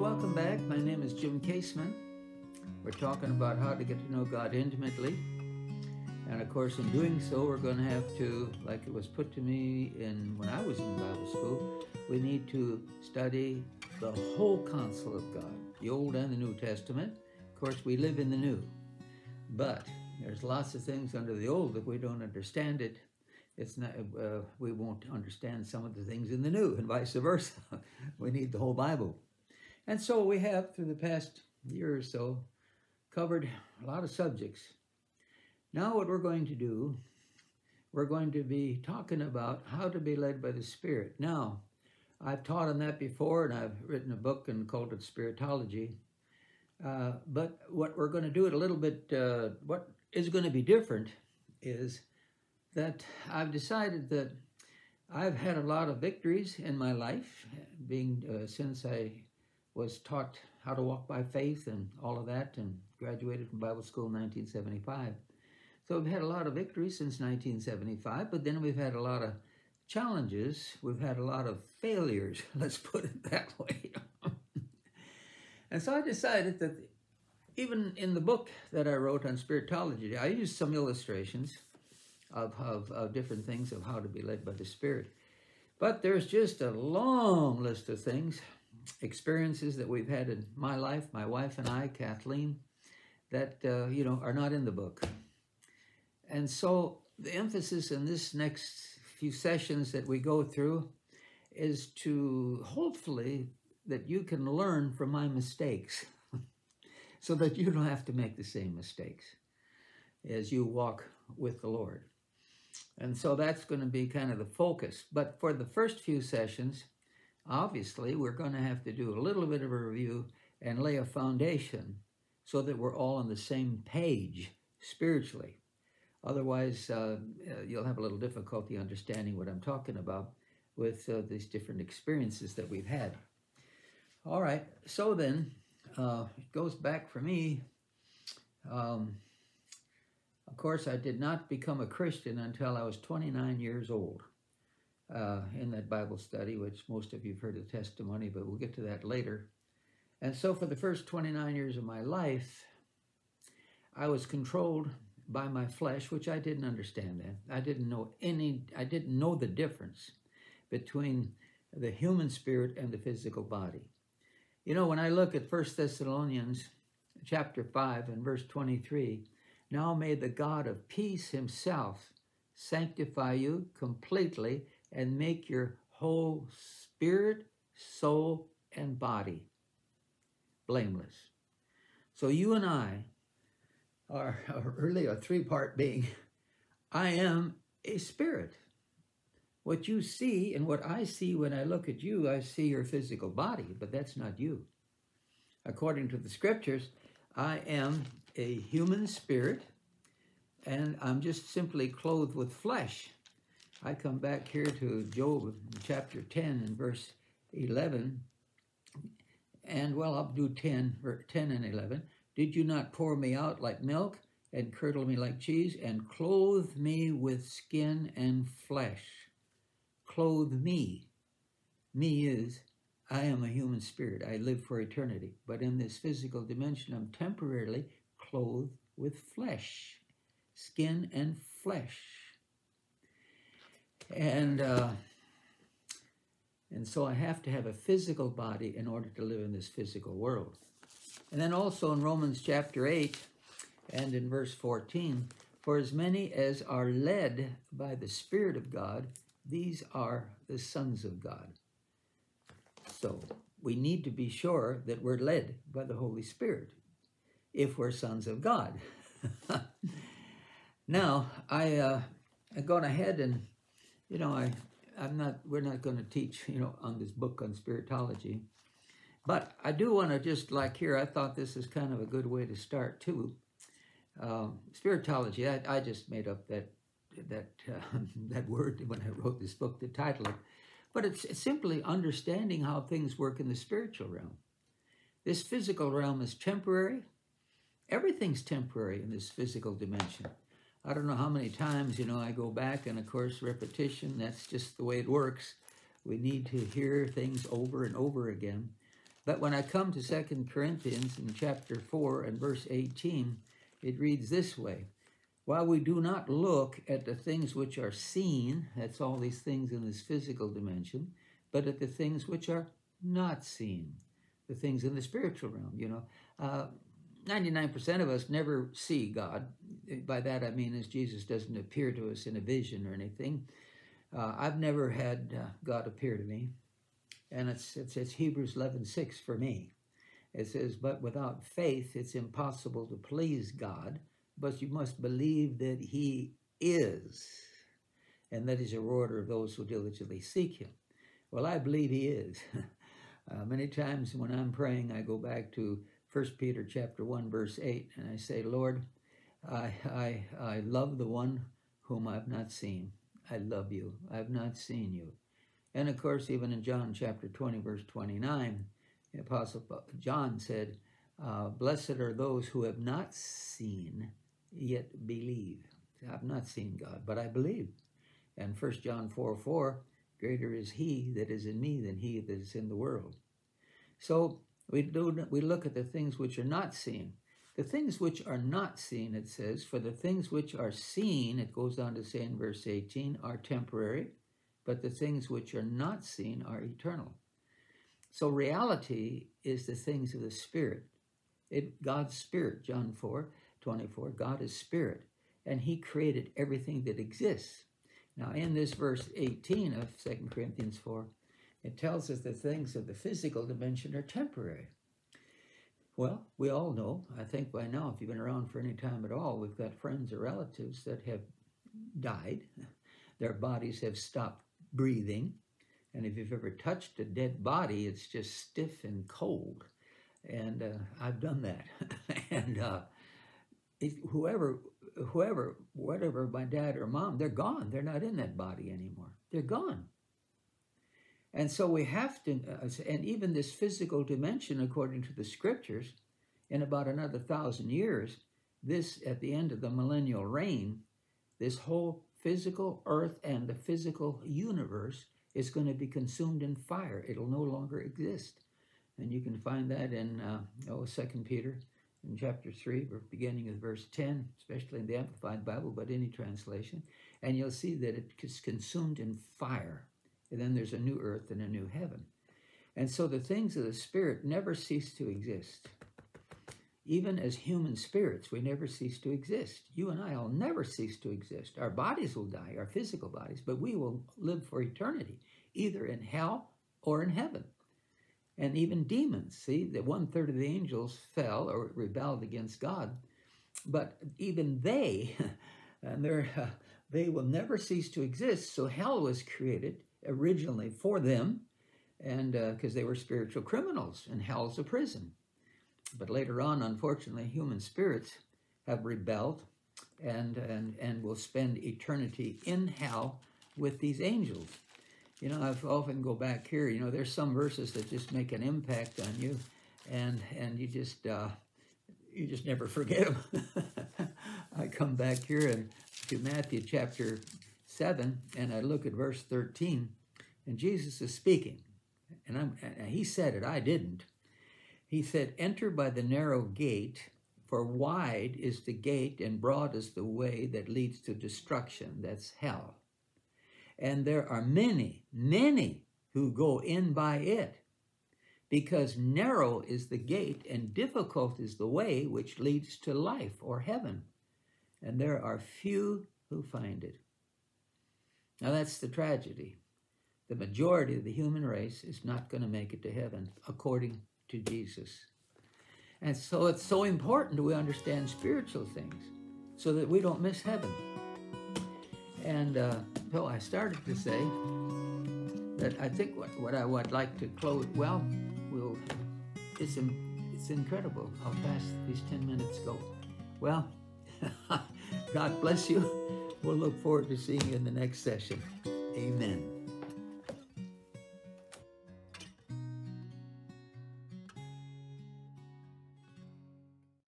welcome back. My name is Jim Kaseman. We're talking about how to get to know God intimately. And of course, in doing so, we're going to have to, like it was put to me in when I was in Bible school, we need to study the whole counsel of God, the Old and the New Testament. Of course, we live in the New, but there's lots of things under the Old that we don't understand it. It's not, uh, we won't understand some of the things in the New, and vice versa. we need the whole Bible. And so we have, through the past year or so, covered a lot of subjects. Now, what we're going to do, we're going to be talking about how to be led by the Spirit. Now, I've taught on that before, and I've written a book and called it Spiritology. Uh, but what we're going to do it a little bit, uh, what is going to be different is that I've decided that I've had a lot of victories in my life, being uh, since I was taught how to walk by faith and all of that and graduated from Bible school in 1975. So we've had a lot of victories since 1975, but then we've had a lot of challenges. We've had a lot of failures, let's put it that way. and so I decided that even in the book that I wrote on spiritology, I used some illustrations of, of, of different things of how to be led by the Spirit. But there's just a long list of things experiences that we've had in my life, my wife and I, Kathleen, that, uh, you know, are not in the book. And so the emphasis in this next few sessions that we go through is to hopefully that you can learn from my mistakes so that you don't have to make the same mistakes as you walk with the Lord. And so that's going to be kind of the focus. But for the first few sessions, obviously we're going to have to do a little bit of a review and lay a foundation so that we're all on the same page spiritually. Otherwise, uh, uh, you'll have a little difficulty understanding what I'm talking about with uh, these different experiences that we've had. All right, so then, uh, it goes back for me. Um, of course, I did not become a Christian until I was 29 years old uh, in that Bible study, which most of you have heard the testimony, but we'll get to that later. And so for the first 29 years of my life, I was controlled by my flesh, which I didn't understand then. I didn't know any, I didn't know the difference between the human spirit and the physical body. You know, when I look at 1 Thessalonians chapter 5 and verse 23, now may the God of peace himself sanctify you completely and make your whole spirit, soul, and body blameless. So you and I are, really a three-part being. I am a spirit. What you see and what I see when I look at you, I see your physical body, but that's not you. According to the scriptures, I am a human spirit and I'm just simply clothed with flesh. I come back here to Job chapter 10 and verse 11. And well, I'll do 10, 10 and 11. Did you not pour me out like milk and curdle me like cheese and clothe me with skin and flesh? Clothe me. Me is, I am a human spirit. I live for eternity. But in this physical dimension, I'm temporarily clothed with flesh, skin and flesh. And, uh, and so I have to have a physical body in order to live in this physical world. And then also in Romans chapter 8 and in verse 14, for as many as are led by the Spirit of God, these are the sons of God. So we need to be sure that we're led by the Holy Spirit if we're sons of God. now, I, uh, I've gone ahead and you know, I, I'm not, we're not going to teach, you know, on this book on spiritology. But I do want to just like here, I thought this is kind of a good way to start too. Um, spiritology, I, I just made up that that uh, that word when I wrote this book, the title it. But it's, it's simply understanding how things work in the spiritual realm. This physical realm is temporary. Everything's temporary in this physical dimension. I don't know how many times, you know, I go back and of course repetition, that's just the way it works. We need to hear things over and over again. But when I come to Second Corinthians in chapter 4 and verse 18, it reads this way While we do not look at the things which are seen, that's all these things in this physical dimension, but at the things which are not seen, the things in the spiritual realm. You know, uh, 99% of us never see God. By that I mean as Jesus doesn't appear to us in a vision or anything. Uh, I've never had uh, God appear to me. And it's, it's, it's Hebrews 11, 6 for me. It says, but without faith, it's impossible to please God, but you must believe that he is, and that he's a rewarder of those who diligently seek him. Well, I believe he is. uh, many times when I'm praying, I go back to 1 Peter chapter 1, verse 8, and I say, Lord, I, I, I love the one whom I've not seen. I love you. I've not seen you. And of course, even in John chapter 20, verse 29, the Apostle John said, uh, Blessed are those who have not seen, yet believe. I've not seen God, but I believe. And 1 John 4, 4, greater is he that is in me than he that is in the world. So we, do, we look at the things which are not seen. The things which are not seen, it says, for the things which are seen, it goes on to say in verse 18, are temporary, but the things which are not seen are eternal. So reality is the things of the Spirit. It, God's Spirit, John 4, 24, God is Spirit, and he created everything that exists. Now in this verse 18 of 2 Corinthians 4, it tells us that things of the physical dimension are temporary. Well, we all know, I think by now, if you've been around for any time at all, we've got friends or relatives that have died. Their bodies have stopped breathing. And if you've ever touched a dead body, it's just stiff and cold. And uh, I've done that. and uh, whoever, whoever, whatever, my dad or mom, they're gone. They're not in that body anymore. They're gone. And so we have to, uh, and even this physical dimension, according to the scriptures, in about another thousand years, this, at the end of the millennial reign, this whole physical earth and the physical universe is going to be consumed in fire. It'll no longer exist. And you can find that in, uh, oh, 2 Peter in chapter 3, beginning of verse 10, especially in the Amplified Bible, but any translation. And you'll see that it is consumed in fire. And then there's a new earth and a new heaven. And so the things of the Spirit never cease to exist. Even as human spirits, we never cease to exist. You and I will never cease to exist. Our bodies will die, our physical bodies, but we will live for eternity, either in hell or in heaven. And even demons, see, that one third of the angels fell or rebelled against God. But even they, and uh, they will never cease to exist. So hell was created originally for them, and because uh, they were spiritual criminals, and hell's a prison. But later on, unfortunately, human spirits have rebelled and, and, and will spend eternity in hell with these angels. You know, I've often go back here, you know, there's some verses that just make an impact on you, and, and you just, uh, you just never forget them. I come back here and to Matthew chapter 7, and I look at verse 13, and Jesus is speaking. And, I'm, and he said it, I didn't. He said, Enter by the narrow gate, for wide is the gate and broad is the way that leads to destruction. That's hell. And there are many, many who go in by it, because narrow is the gate and difficult is the way which leads to life or heaven. And there are few who find it. Now that's the tragedy. The majority of the human race is not going to make it to heaven, according to Jesus. And so it's so important that we understand spiritual things so that we don't miss heaven. And uh, so I started to say that I think what, what I would like to close, well, we'll, it's, it's incredible how fast these 10 minutes go. Well, God bless you. We'll look forward to seeing you in the next session. Amen.